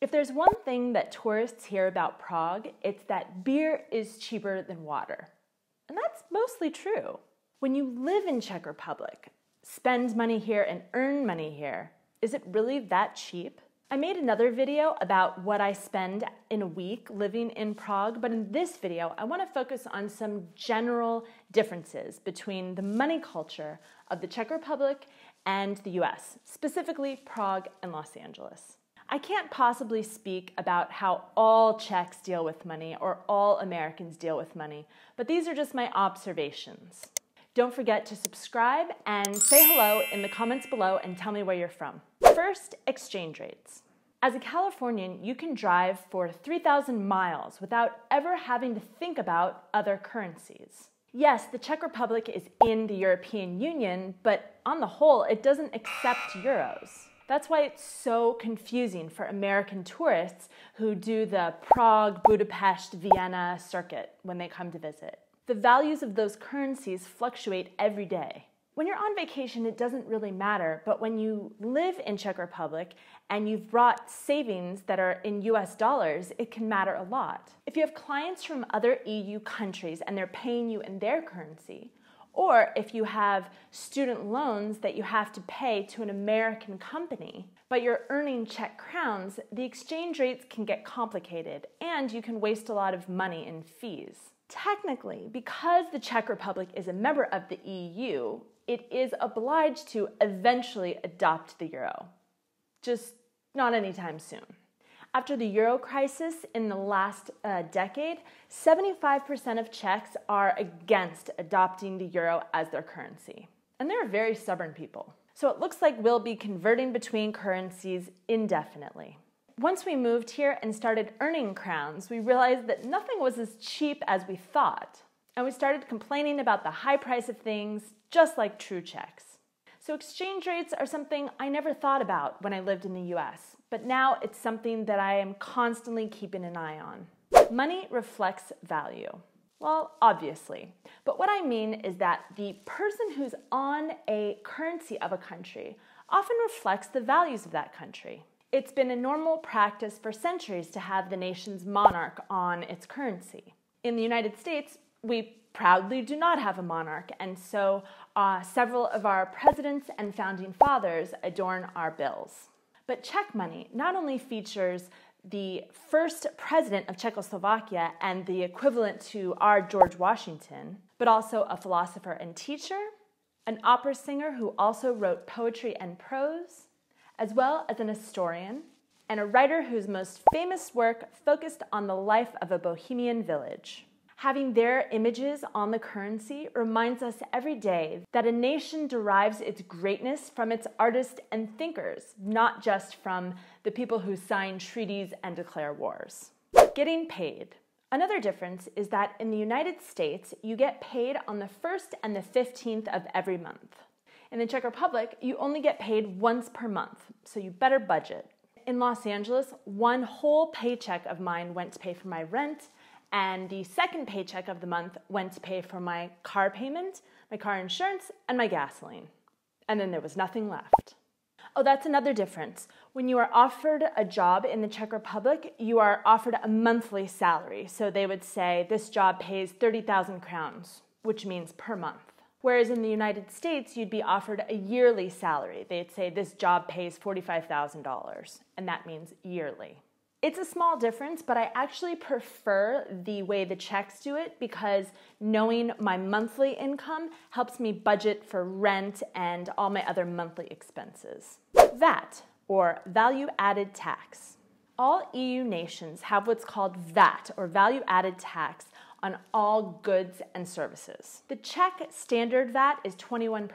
If there's one thing that tourists hear about Prague, it's that beer is cheaper than water. And that's mostly true. When you live in Czech Republic, spend money here and earn money here, is it really that cheap? I made another video about what I spend in a week living in Prague, but in this video, I want to focus on some general differences between the money culture of the Czech Republic and the US, specifically Prague and Los Angeles. I can't possibly speak about how all Czechs deal with money or all Americans deal with money, but these are just my observations. Don't forget to subscribe and say hello in the comments below and tell me where you're from. First, exchange rates. As a Californian, you can drive for 3,000 miles without ever having to think about other currencies. Yes, the Czech Republic is in the European Union, but on the whole, it doesn't accept euros. That's why it's so confusing for American tourists who do the Prague, Budapest, Vienna circuit when they come to visit. The values of those currencies fluctuate every day. When you're on vacation, it doesn't really matter, but when you live in Czech Republic and you've brought savings that are in US dollars, it can matter a lot. If you have clients from other EU countries and they're paying you in their currency, or if you have student loans that you have to pay to an American company, but you're earning Czech crowns, the exchange rates can get complicated and you can waste a lot of money in fees. Technically, because the Czech Republic is a member of the EU, it is obliged to eventually adopt the euro. Just not anytime soon. After the euro crisis in the last uh, decade, 75% of Czechs are against adopting the euro as their currency. And they're very stubborn people. So it looks like we'll be converting between currencies indefinitely. Once we moved here and started earning crowns, we realized that nothing was as cheap as we thought. And we started complaining about the high price of things, just like true Czechs. So exchange rates are something I never thought about when I lived in the US, but now it's something that I am constantly keeping an eye on. Money reflects value. Well, obviously. But what I mean is that the person who's on a currency of a country often reflects the values of that country. It's been a normal practice for centuries to have the nation's monarch on its currency. In the United States, we proudly do not have a monarch, and so uh, several of our presidents and founding fathers adorn our bills. But Czech money not only features the first president of Czechoslovakia and the equivalent to our George Washington, but also a philosopher and teacher, an opera singer who also wrote poetry and prose, as well as an historian, and a writer whose most famous work focused on the life of a bohemian village. Having their images on the currency reminds us every day that a nation derives its greatness from its artists and thinkers, not just from the people who sign treaties and declare wars. Getting paid. Another difference is that in the United States, you get paid on the 1st and the 15th of every month. In the Czech Republic, you only get paid once per month, so you better budget. In Los Angeles, one whole paycheck of mine went to pay for my rent and the second paycheck of the month went to pay for my car payment, my car insurance, and my gasoline. And then there was nothing left. Oh, that's another difference. When you are offered a job in the Czech Republic, you are offered a monthly salary. So they would say this job pays 30,000 crowns, which means per month. Whereas in the United States, you'd be offered a yearly salary. They'd say this job pays $45,000, and that means yearly. It's a small difference, but I actually prefer the way the Czechs do it because knowing my monthly income helps me budget for rent and all my other monthly expenses. VAT, or value added tax. All EU nations have what's called VAT, or value added tax, on all goods and services. The Czech standard VAT is 21%,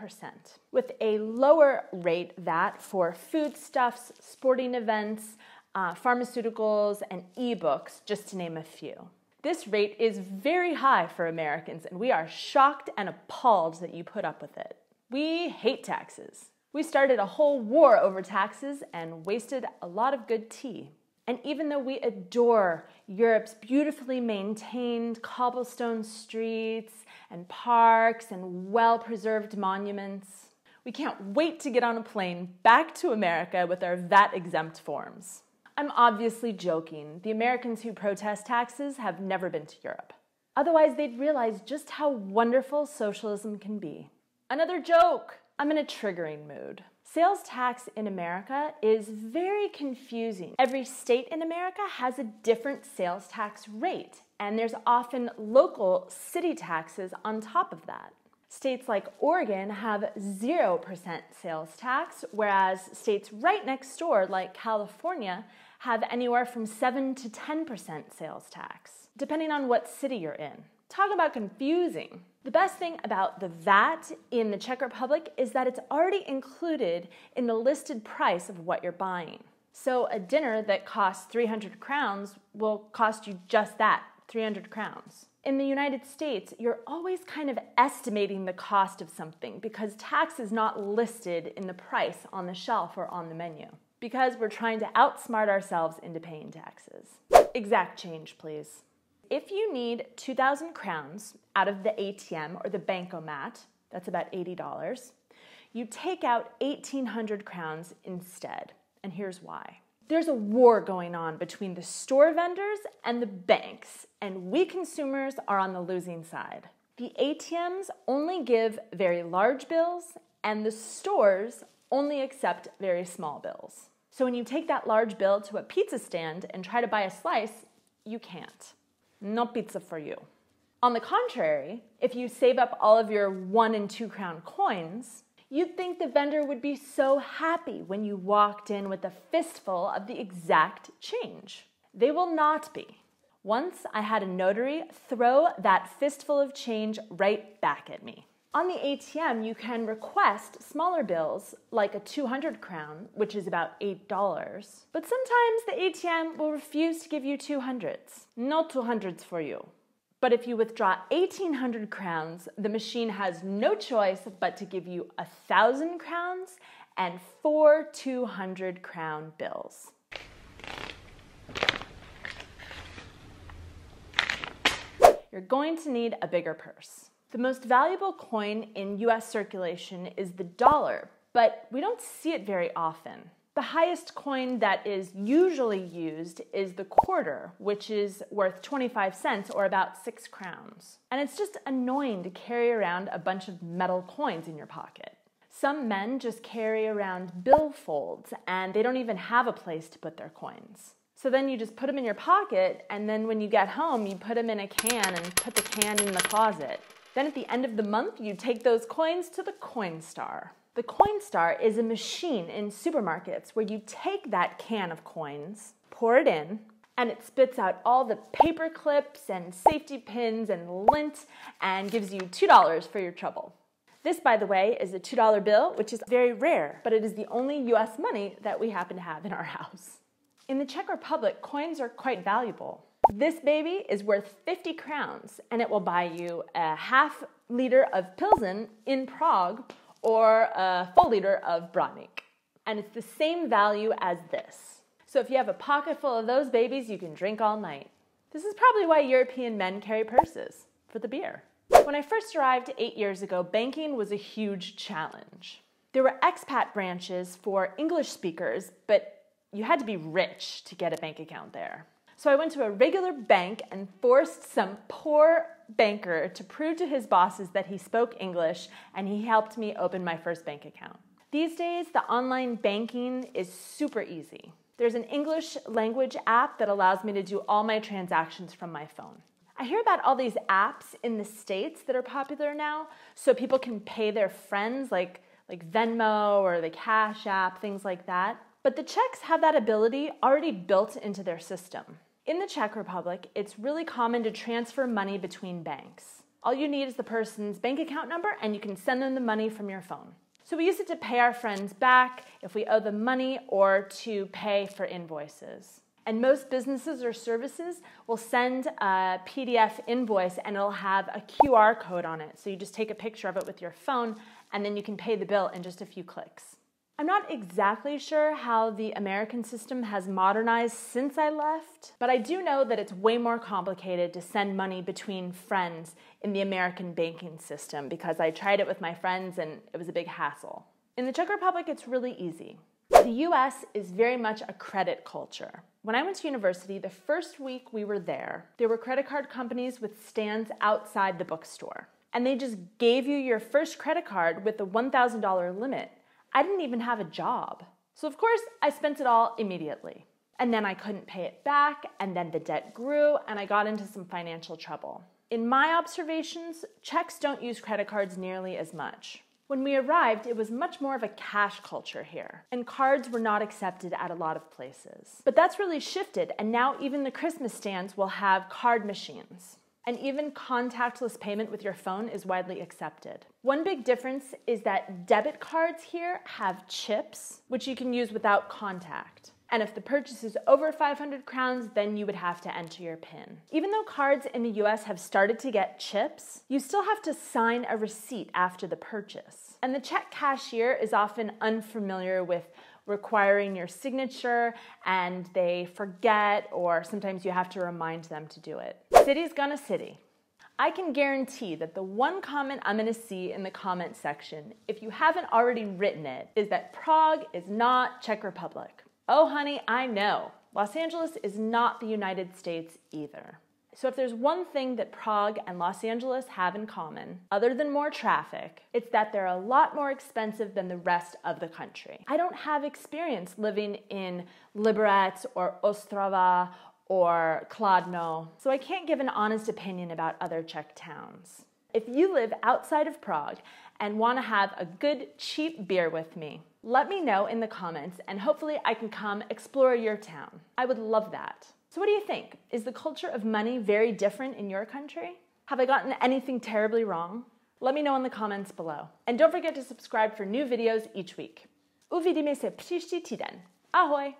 with a lower rate VAT for foodstuffs, sporting events, uh, pharmaceuticals, and ebooks, just to name a few. This rate is very high for Americans, and we are shocked and appalled that you put up with it. We hate taxes. We started a whole war over taxes and wasted a lot of good tea. And even though we adore Europe's beautifully maintained cobblestone streets and parks and well preserved monuments, we can't wait to get on a plane back to America with our VAT exempt forms. I'm obviously joking. The Americans who protest taxes have never been to Europe. Otherwise, they'd realize just how wonderful socialism can be. Another joke! I'm in a triggering mood. Sales tax in America is very confusing. Every state in America has a different sales tax rate, and there's often local city taxes on top of that. States like Oregon have 0% sales tax, whereas states right next door, like California, have anywhere from 7 to 10% sales tax, depending on what city you're in. Talk about confusing. The best thing about the VAT in the Czech Republic is that it's already included in the listed price of what you're buying. So a dinner that costs 300 crowns will cost you just that, 300 crowns. In the United States, you're always kind of estimating the cost of something because tax is not listed in the price on the shelf or on the menu because we're trying to outsmart ourselves into paying taxes. Exact change, please. If you need 2,000 crowns out of the ATM or the bankomat, that's about $80, you take out 1,800 crowns instead. And here's why. There's a war going on between the store vendors and the banks, and we consumers are on the losing side. The ATMs only give very large bills, and the stores only accept very small bills. So when you take that large bill to a pizza stand and try to buy a slice, you can't no pizza for you. On the contrary, if you save up all of your one and two crown coins, you'd think the vendor would be so happy when you walked in with a fistful of the exact change. They will not be. Once I had a notary throw that fistful of change right back at me. On the ATM, you can request smaller bills like a 200 crown, which is about $8. But sometimes the ATM will refuse to give you 200s. No 200s for you. But if you withdraw 1800 crowns, the machine has no choice but to give you a 1000 crowns and four 200 crown bills. You're going to need a bigger purse. The most valuable coin in US circulation is the dollar, but we don't see it very often. The highest coin that is usually used is the quarter, which is worth 25 cents or about six crowns. And it's just annoying to carry around a bunch of metal coins in your pocket. Some men just carry around billfolds and they don't even have a place to put their coins. So then you just put them in your pocket, and then when you get home, you put them in a can and put the can in the closet. Then at the end of the month, you take those coins to the Coinstar. The Coinstar is a machine in supermarkets where you take that can of coins, pour it in, and it spits out all the paper clips and safety pins and lint and gives you $2 for your trouble. This, by the way, is a $2 bill, which is very rare, but it is the only US money that we happen to have in our house. In the Czech Republic, coins are quite valuable. This baby is worth 50 crowns and it will buy you a half liter of Pilsen in Prague or a full liter of Branik. And it's the same value as this. So if you have a pocket full of those babies, you can drink all night. This is probably why European men carry purses for the beer. When I first arrived eight years ago, banking was a huge challenge. There were expat branches for English speakers, but you had to be rich to get a bank account there. So I went to a regular bank and forced some poor banker to prove to his bosses that he spoke English, and he helped me open my first bank account. These days, the online banking is super easy. There's an English language app that allows me to do all my transactions from my phone. I hear about all these apps in the States that are popular now, so people can pay their friends, like, like Venmo or the Cash App, things like that. But the Czechs have that ability already built into their system. In the Czech Republic, it's really common to transfer money between banks. All you need is the person's bank account number and you can send them the money from your phone. So we use it to pay our friends back if we owe them money or to pay for invoices. And most businesses or services will send a PDF invoice and it'll have a QR code on it. So you just take a picture of it with your phone and then you can pay the bill in just a few clicks. I'm not exactly sure how the American system has modernized since I left, but I do know that it's way more complicated to send money between friends in the American banking system because I tried it with my friends and it was a big hassle. In the Czech Republic, it's really easy. The US is very much a credit culture. When I went to university, the first week we were there, there were credit card companies with stands outside the bookstore. And they just gave you your first credit card with a $1,000 limit. I didn't even have a job. So, of course, I spent it all immediately. And then I couldn't pay it back, and then the debt grew, and I got into some financial trouble. In my observations, Czechs don't use credit cards nearly as much. When we arrived, it was much more of a cash culture here, and cards were not accepted at a lot of places. But that's really shifted, and now even the Christmas stands will have card machines. And even contactless payment with your phone is widely accepted. One big difference is that debit cards here have chips, which you can use without contact. And if the purchase is over 500 crowns, then you would have to enter your PIN. Even though cards in the US have started to get chips, you still have to sign a receipt after the purchase. And the Czech cashier is often unfamiliar with requiring your signature and they forget, or sometimes you have to remind them to do it. City's gonna city. I can guarantee that the one comment I'm gonna see in the comment section, if you haven't already written it, is that Prague is not Czech Republic. Oh, honey, I know. Los Angeles is not the United States either. So, if there's one thing that Prague and Los Angeles have in common, other than more traffic, it's that they're a lot more expensive than the rest of the country. I don't have experience living in Liberec or Ostrava or Kladno, so I can't give an honest opinion about other Czech towns. If you live outside of Prague and want to have a good, cheap beer with me, let me know in the comments and hopefully I can come explore your town. I would love that. So, what do you think? Is the culture of money very different in your country? Have I gotten anything terribly wrong? Let me know in the comments below. And don't forget to subscribe for new videos each week. Uvidíme se příští týden. Ahoj!